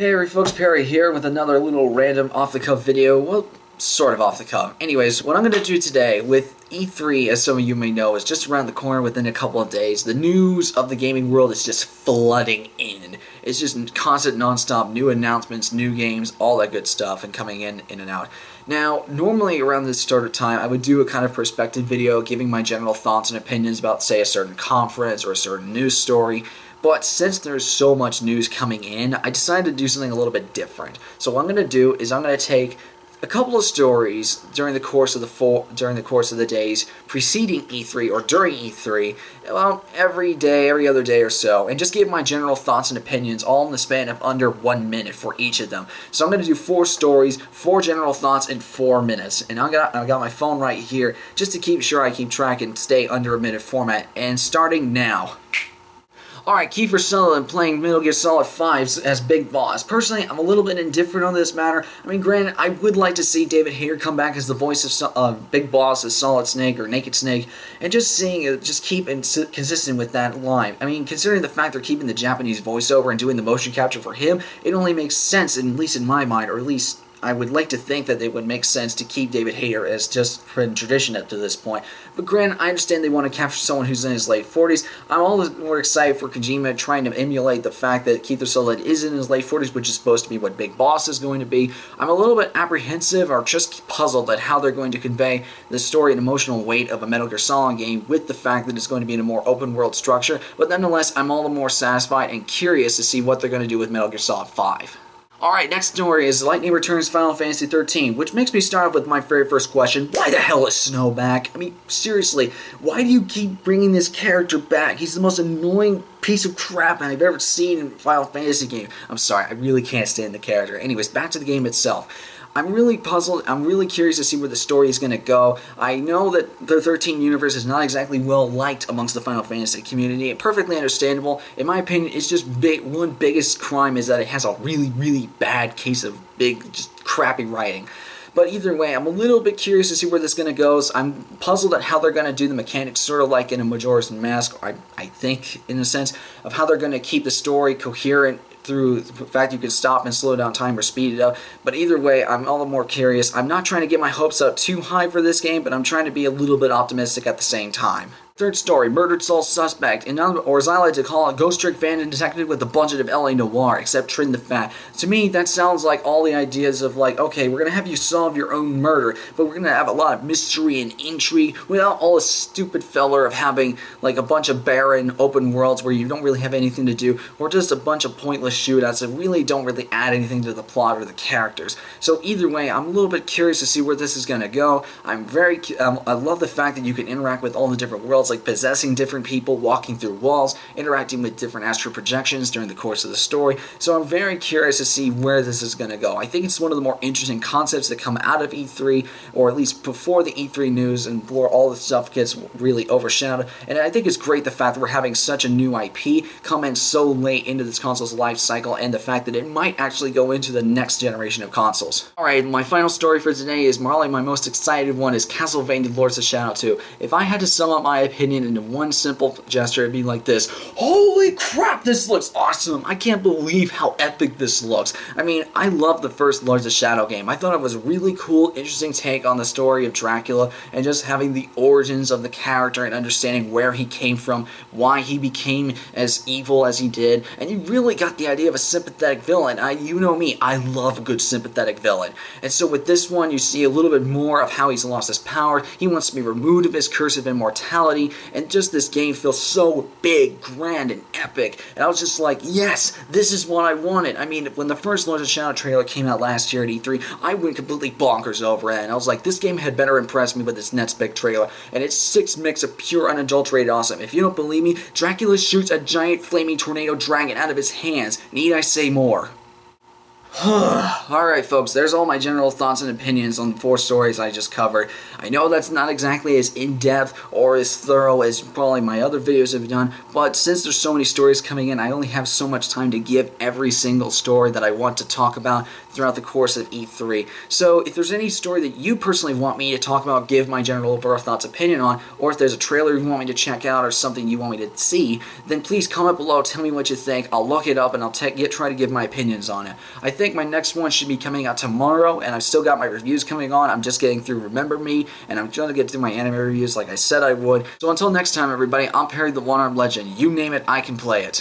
Hey folks, Perry here with another little random off-the-cuff video, well, sort of off the cuff. Anyways, what I'm going to do today with E3, as some of you may know, is just around the corner within a couple of days. The news of the gaming world is just flooding in. It's just constant, non-stop new announcements, new games, all that good stuff, and coming in, in and out. Now, normally around this start of time, I would do a kind of perspective video giving my general thoughts and opinions about, say, a certain conference or a certain news story. But since there's so much news coming in, I decided to do something a little bit different. So what I'm going to do is I'm going to take a couple of stories during the course of the four, during the course of the days preceding E3 or during E3, well, every day, every other day or so, and just give my general thoughts and opinions all in the span of under one minute for each of them. So I'm going to do four stories, four general thoughts in four minutes, and I got I got my phone right here just to keep sure I keep track and stay under a minute format. And starting now. Alright, Kiefer Sutherland playing Metal Gear Solid 5 as Big Boss. Personally, I'm a little bit indifferent on this matter. I mean, granted, I would like to see David Hayter come back as the voice of uh, Big Boss as Solid Snake or Naked Snake, and just seeing it, just keep consistent with that line. I mean, considering the fact they're keeping the Japanese voiceover and doing the motion capture for him, it only makes sense, at least in my mind, or at least I would like to think that it would make sense to keep David Hayter as just been tradition up to this point. But granted, I understand they want to capture someone who's in his late 40s. I'm all the more excited for Kojima trying to emulate the fact that Keith Solid is in his late 40s, which is supposed to be what Big Boss is going to be. I'm a little bit apprehensive or just puzzled at how they're going to convey the story and emotional weight of a Metal Gear Solid game with the fact that it's going to be in a more open world structure. But nonetheless, I'm all the more satisfied and curious to see what they're going to do with Metal Gear Solid 5. Alright, next story is Lightning Returns Final Fantasy 13, which makes me start off with my very first question. Why the hell is Snow back? I mean, seriously, why do you keep bringing this character back? He's the most annoying piece of crap I've ever seen in Final Fantasy game. I'm sorry, I really can't stand the character. Anyways, back to the game itself. I'm really puzzled. I'm really curious to see where the story is going to go. I know that the 13 universe is not exactly well liked amongst the Final Fantasy community. It's perfectly understandable. In my opinion, it's just big, one biggest crime is that it has a really, really bad case of big, just crappy writing. But either way, I'm a little bit curious to see where this is going to go. I'm puzzled at how they're going to do the mechanics, sort of like in a Majora's Mask, I, I think, in a sense, of how they're going to keep the story coherent through the fact you can stop and slow down time or speed it up. But either way, I'm all the more curious. I'm not trying to get my hopes up too high for this game, but I'm trying to be a little bit optimistic at the same time. Third story, murdered soul suspect, and or as I like to call it, Ghost Trick Phantom Detective with a budget of L.A. Noire, except Trin the Fat. To me, that sounds like all the ideas of like, okay, we're gonna have you solve your own murder, but we're gonna have a lot of mystery and intrigue without all the stupid filler of having like a bunch of barren open worlds where you don't really have anything to do, or just a bunch of pointless shootouts that really don't really add anything to the plot or the characters. So either way, I'm a little bit curious to see where this is gonna go. I'm very, um, I love the fact that you can interact with all the different worlds like possessing different people, walking through walls, interacting with different astral projections during the course of the story. So I'm very curious to see where this is going to go. I think it's one of the more interesting concepts that come out of E3, or at least before the E3 news and before all the stuff gets really overshadowed. And I think it's great the fact that we're having such a new IP come in so late into this console's life cycle and the fact that it might actually go into the next generation of consoles. Alright, my final story for today is probably my most excited one is Castlevania Lords of Shadow 2. If I had to sum up my opinion opinion into one simple gesture, it'd be like this. Holy crap, this looks awesome! I can't believe how epic this looks. I mean, I love the first Lords of Shadow game. I thought it was a really cool, interesting take on the story of Dracula and just having the origins of the character and understanding where he came from, why he became as evil as he did, and you really got the idea of a sympathetic villain. I, you know me, I love a good sympathetic villain. And so with this one, you see a little bit more of how he's lost his power. He wants to be removed of his curse of immortality, and just this game feels so big, grand, and epic. And I was just like, yes, this is what I wanted. I mean, when the first Lords of Shadow trailer came out last year at E3, I went completely bonkers over it, and I was like, this game had better impress me with its next big trailer, and it's six mix of pure unadulterated awesome. If you don't believe me, Dracula shoots a giant flaming tornado dragon out of his hands. Need I say more? Alright, folks, there's all my general thoughts and opinions on the four stories I just covered. I know that's not exactly as in depth or as thorough as probably my other videos have done, but since there's so many stories coming in, I only have so much time to give every single story that I want to talk about throughout the course of E3. So, if there's any story that you personally want me to talk about, give my general overall thoughts, opinion on, or if there's a trailer you want me to check out or something you want me to see, then please comment below, tell me what you think. I'll look it up and I'll get, try to give my opinions on it. I think my next one should be coming out tomorrow, and I've still got my reviews coming on. I'm just getting through Remember Me, and I'm trying to get through my anime reviews like I said I would. So until next time, everybody, I'm Perry the One Armed Legend. You name it, I can play it.